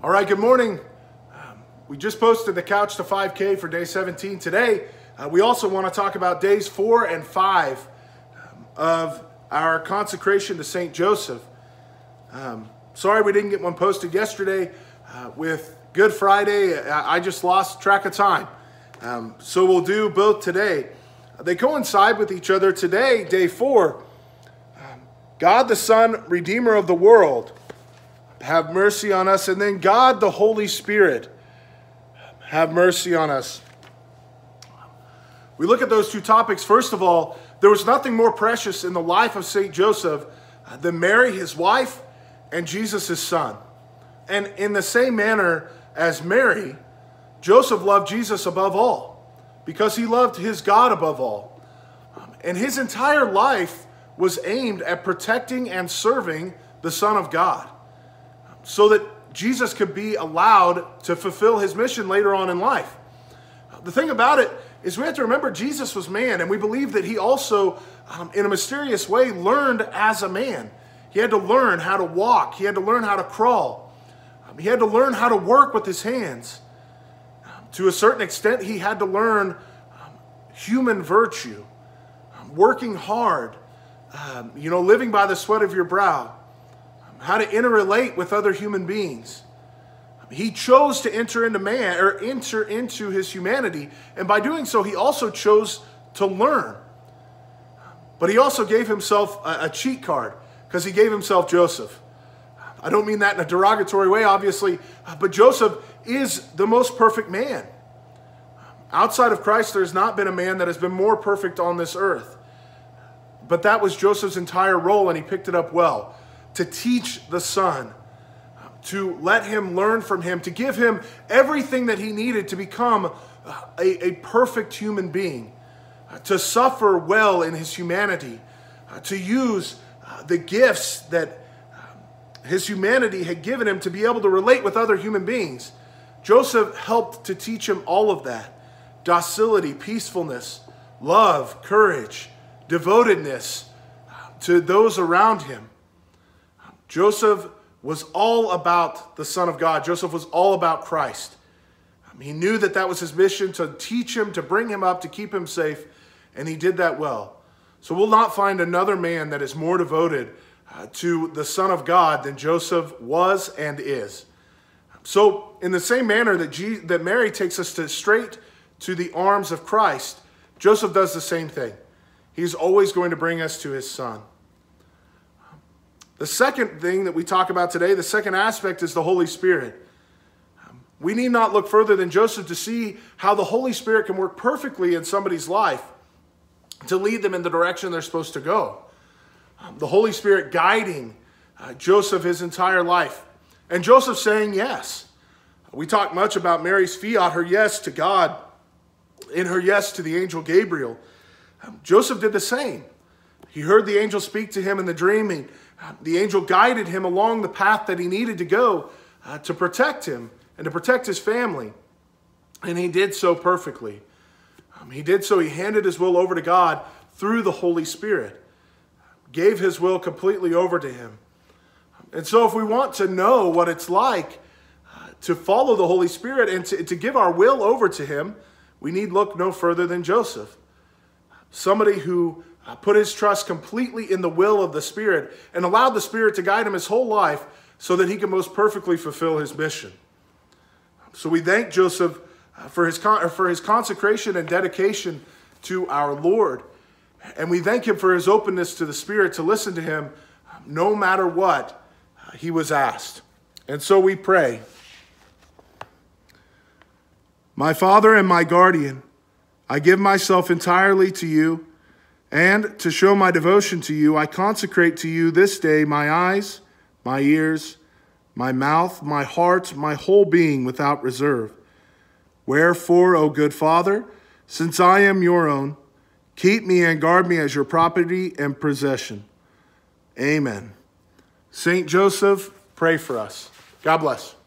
All right, good morning. Um, we just posted the Couch to 5K for day 17 today. Uh, we also want to talk about days four and five um, of our consecration to St. Joseph. Um, sorry we didn't get one posted yesterday. Uh, with Good Friday, I, I just lost track of time. Um, so we'll do both today. They coincide with each other today, day four. Um, God the Son, Redeemer of the world, have mercy on us. And then God the Holy Spirit, have mercy on us. We look at those two topics. First of all, there was nothing more precious in the life of St. Joseph than Mary, his wife, and Jesus, his son. And in the same manner as Mary, Joseph loved Jesus above all because he loved his God above all. And his entire life was aimed at protecting and serving the Son of God so that Jesus could be allowed to fulfill his mission later on in life. The thing about it is, we have to remember Jesus was man, and we believe that he also, um, in a mysterious way, learned as a man. He had to learn how to walk, he had to learn how to crawl, um, he had to learn how to work with his hands to a certain extent, he had to learn um, human virtue, um, working hard, um, you know, living by the sweat of your brow, um, how to interrelate with other human beings. He chose to enter into man or enter into his humanity, and by doing so, he also chose to learn. But he also gave himself a, a cheat card because he gave himself Joseph. I don't mean that in a derogatory way, obviously, but Joseph is the most perfect man. Outside of Christ, there's not been a man that has been more perfect on this earth. But that was Joseph's entire role, and he picked it up well to teach the son, to let him learn from him, to give him everything that he needed to become a, a perfect human being, to suffer well in his humanity, to use uh, the gifts that um, his humanity had given him to be able to relate with other human beings. Joseph helped to teach him all of that docility, peacefulness, love, courage, devotedness to those around him. Joseph was all about the Son of God. Joseph was all about Christ. He knew that that was his mission to teach him, to bring him up, to keep him safe, and he did that well. So we'll not find another man that is more devoted uh, to the Son of God than Joseph was and is. So, in the same manner that, that Mary takes us to straight to the arms of Christ, Joseph does the same thing. He's always going to bring us to his son. The second thing that we talk about today, the second aspect, is the Holy Spirit. We need not look further than Joseph to see how the Holy Spirit can work perfectly in somebody's life to lead them in the direction they're supposed to go. The Holy Spirit guiding uh, Joseph his entire life. And Joseph saying yes. We talk much about Mary's fiat, her yes to God, in her yes to the angel Gabriel. Um, Joseph did the same. He heard the angel speak to him in the dreaming. The angel guided him along the path that he needed to go uh, to protect him and to protect his family. And he did so perfectly. Um, he did so, he handed his will over to God through the Holy Spirit, gave his will completely over to him. And so, if we want to know what it's like uh, to follow the Holy Spirit and to, to give our will over to him, we need look no further than Joseph, somebody who put his trust completely in the will of the Spirit and allowed the Spirit to guide him his whole life so that he could most perfectly fulfill his mission. So we thank Joseph uh, for his, con- for his consecration and dedication to our Lord. And we thank him for his openness to the Spirit to listen to him no matter what uh, he was asked. And so we pray. My Father and my guardian, I give myself entirely to you, and to show my devotion to you, I consecrate to you this day my eyes, my ears, my mouth, my heart, my whole being without reserve. Wherefore, O good Father, since I am your own, keep me and guard me as your property and possession. Amen. Saint Joseph, pray for us. God bless.